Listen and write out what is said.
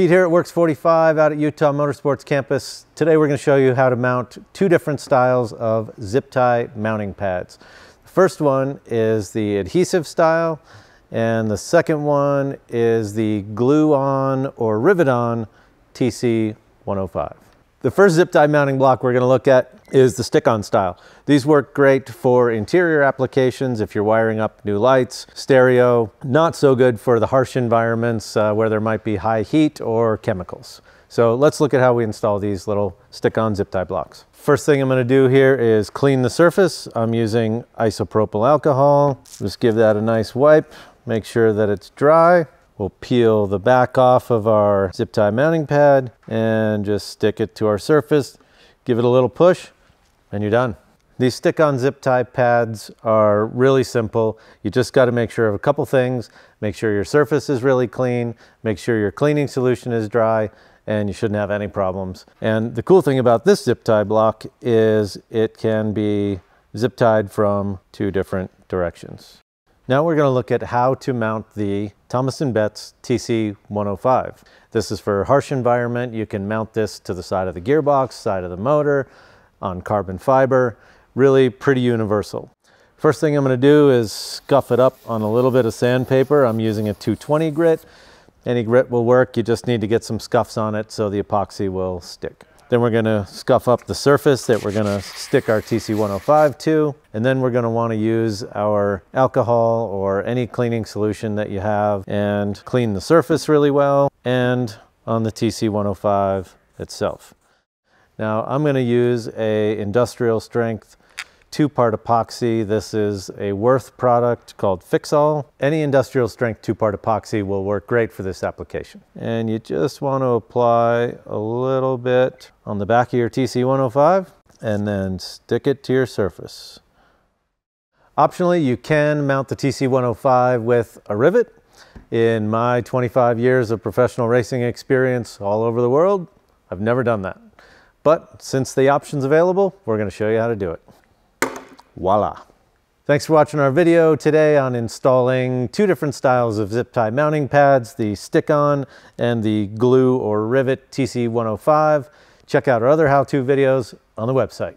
Pete here at Werx45 out at Utah Motorsports Campus. Today we're going to show you how to mount two different styles of zip tie mounting pads. The first one is the adhesive style and the second one is the glue on or rivet on TC 105. The first zip tie mounting block we're going to look at is the stick-on style. These work great for interior applications if you're wiring up new lights, stereo, not so good for the harsh environments uh, where there might be high heat or chemicals. So let's look at how we install these little stick-on zip tie blocks. First thing I'm going to do here is clean the surface. I'm using isopropyl alcohol. Just give that a nice wipe, make sure that it's dry. We'll peel the back off of our zip tie mounting pad and just stick it to our surface, give it a little push, and you're done. These stick-on zip tie pads are really simple. You just got to make sure of a couple things. Make sure your surface is really clean, make sure your cleaning solution is dry, and you shouldn't have any problems. And the cool thing about this zip tie block is it can be zip tied from two different directions. Now we're going to look at how to mount the Thomas & Betts TC105. This is for harsh environment. You can mount this to the side of the gearbox, side of the motor, on carbon fiber. Really pretty universal. First thing I'm going to do is scuff it up on a little bit of sandpaper. I'm using a 220 grit. Any grit will work. You just need to get some scuffs on it so the epoxy will stick. Then we're gonna scuff up the surface that we're gonna stick our TC105 to. And then we're gonna wanna use our alcohol or any cleaning solution that you have and clean the surface really well and on the TC105 itself. Now I'm gonna use a industrial strength two-part epoxy. This is a Würth product called Fixall. Any industrial strength two-part epoxy will work great for this application. And you just want to apply a little bit on the back of your TC105 and then stick it to your surface. Optionally, you can mount the TC105 with a rivet. In my 25 years of professional racing experience all over the world, I've never done that. But since the option's available, we're going to show you how to do it. Voila. Thanks for watching our video today on installing two different styles of zip tie mounting pads, the stick-on and the glue or rivet TC105. Check out our other how-to videos on the website.